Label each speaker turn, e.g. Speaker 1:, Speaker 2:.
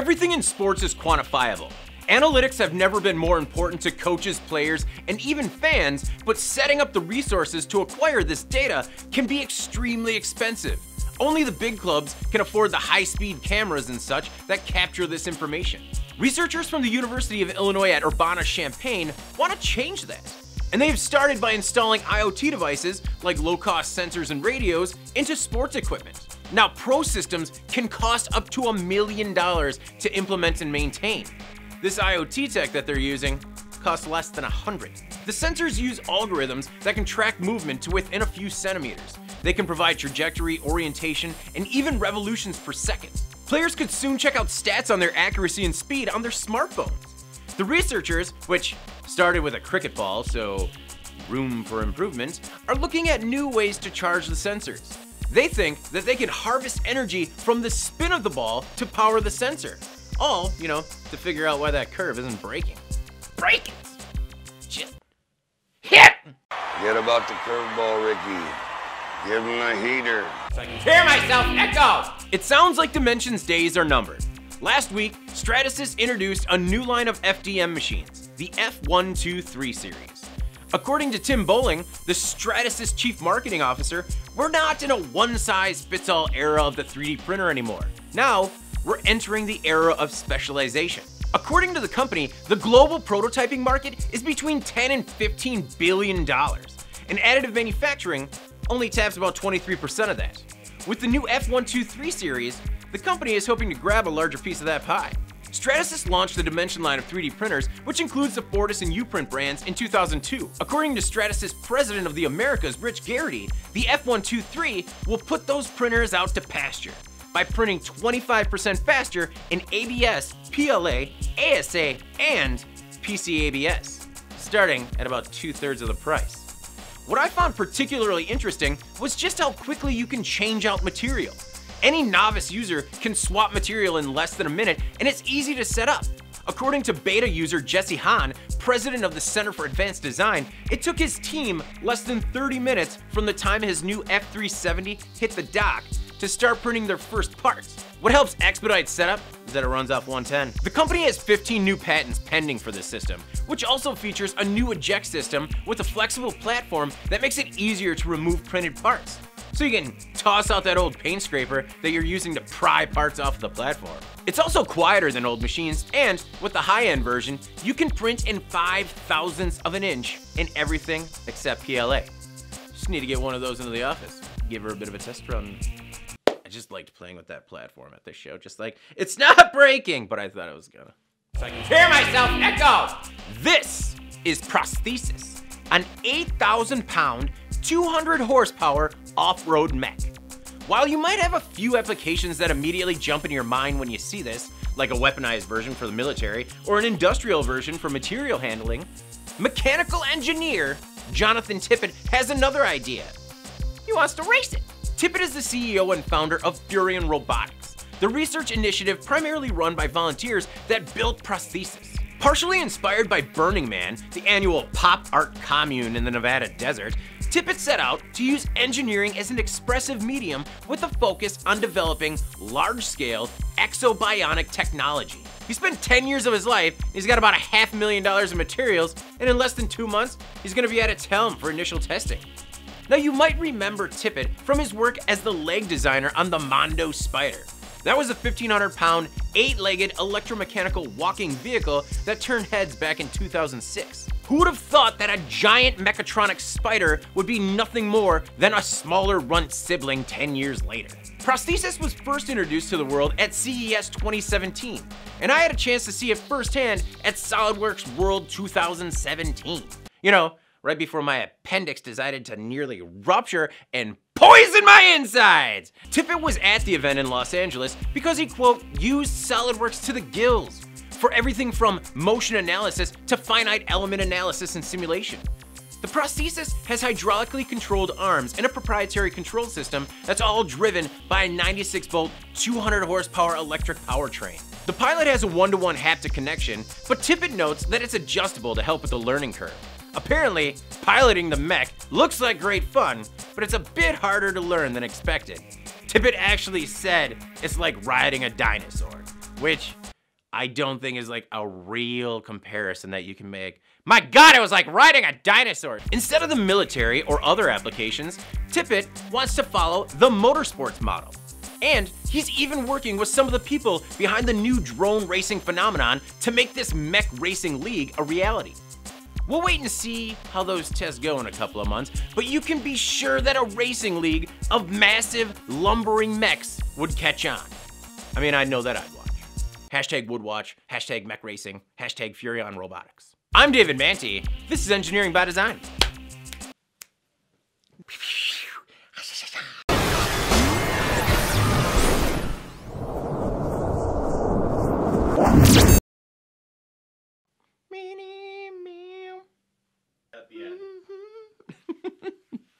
Speaker 1: Everything in sports is quantifiable. Analytics have never been more important to coaches, players, and even fans, but setting up the resources to acquire this data can be extremely expensive. Only the big clubs can afford the high-speed cameras and such that capture this information. Researchers from the University of Illinois at Urbana-Champaign want to change that. And they have started by installing IoT devices, like low-cost sensors and radios, into sports equipment. Now, pro systems can cost up to a million dollars to implement and maintain. This IoT tech that they're using costs less than a hundred. The sensors use algorithms that can track movement to within a few centimeters. They can provide trajectory, orientation, and even revolutions per second. Players could soon check out stats on their accuracy and speed on their smartphones. The researchers, which started with a cricket ball, so room for improvement, are looking at new ways to charge the sensors. They think that they can harvest energy from the spin of the ball to power the sensor. All, you know, to figure out why that curve isn't breaking. Break it! Shit. Hit!
Speaker 2: Forget about the curveball, Ricky. Give him a heater.
Speaker 1: So I can hear myself echo! It sounds like Dimension's days are numbered. Last week, Stratasys introduced a new line of FDM machines, the F123 series. According to Tim Bowling, the Stratasys chief marketing officer, we're not in a one-size-fits-all era of the 3D printer anymore. Now, we're entering the era of specialization. According to the company, the global prototyping market is between 10 and 15 billion dollars, and additive manufacturing only taps about 23% of that. With the new F123 series, the company is hoping to grab a larger piece of that pie. Stratasys launched the Dimension line of 3D printers, which includes the Fortus and Uprint brands, in 2002. According to Stratasys president of the Americas, Rich Garrity, the F123 will put those printers out to pasture by printing 25% faster in ABS, PLA, ASA, and PCABS, starting at about two thirds of the price. What I found particularly interesting was just how quickly you can change out material. Any novice user can swap material in less than a minute, and it's easy to set up. According to beta user Jesse Hahn, president of the Center for Advanced Design, it took his team less than 30 minutes from the time his new F370 hit the dock to start printing their first parts. What helps expedite setup is that it runs off 110. The company has 15 new patents pending for this system, which also features a new eject system with a flexible platform that makes it easier to remove printed parts so you can toss out that old paint scraper that you're using to pry parts off the platform. It's also quieter than old machines, and with the high-end version, you can print in 5 thousandths of an inch in everything except PLA. Just need to get one of those into the office, give her a bit of a test run. I just liked playing with that platform at this show, just like, it's not breaking, but I thought it was gonna. So I can hear myself echo! This is Prosthesis, an 8,000 pound 200 horsepower off-road mech. While you might have a few applications that immediately jump in your mind when you see this, like a weaponized version for the military or an industrial version for material handling, mechanical engineer Jonathan Tippett has another idea. He wants to race it. Tippett is the CEO and founder of Furrion Robotics, the research initiative primarily run by volunteers that built prosthesis. Partially inspired by Burning Man, the annual pop art commune in the Nevada desert, Tippett set out to use engineering as an expressive medium with a focus on developing large-scale exobionic technology. He spent 10 years of his life, he's got about a half million dollars in materials, and in less than two months, he's gonna be at its helm for initial testing. Now you might remember Tippett from his work as the leg designer on the Mondo Spider. That was a 1,500 pound, eight-legged electromechanical walking vehicle that turned heads back in 2006. Who would have thought that a giant mechatronic spider would be nothing more than a smaller runt sibling 10 years later? Prosthesis was first introduced to the world at CES 2017, and I had a chance to see it firsthand at SolidWorks World 2017. You know, right before my appendix decided to nearly rupture and poison my insides. Tippett was at the event in Los Angeles because he, quote, used SolidWorks to the gills for everything from motion analysis to finite element analysis and simulation. The prosthesis has hydraulically controlled arms and a proprietary control system that's all driven by a 96 volt, 200 horsepower electric powertrain. The pilot has a one-to-one -one haptic connection, but Tippett notes that it's adjustable to help with the learning curve. Apparently, piloting the mech looks like great fun, but it's a bit harder to learn than expected. Tippett actually said it's like riding a dinosaur, which I don't think is like a real comparison that you can make. My God, it was like riding a dinosaur. Instead of the military or other applications, Tippett wants to follow the motorsports model. And he's even working with some of the people behind the new drone racing phenomenon to make this mech racing league a reality. We'll wait and see how those tests go in a couple of months, but you can be sure that a racing league of massive, lumbering mechs would catch on. I mean, I know that I'd watch. Hashtag woodwatch, hashtag mech racing, hashtag Furrion robotics. I'm David Mantey. This is Engineering by Design.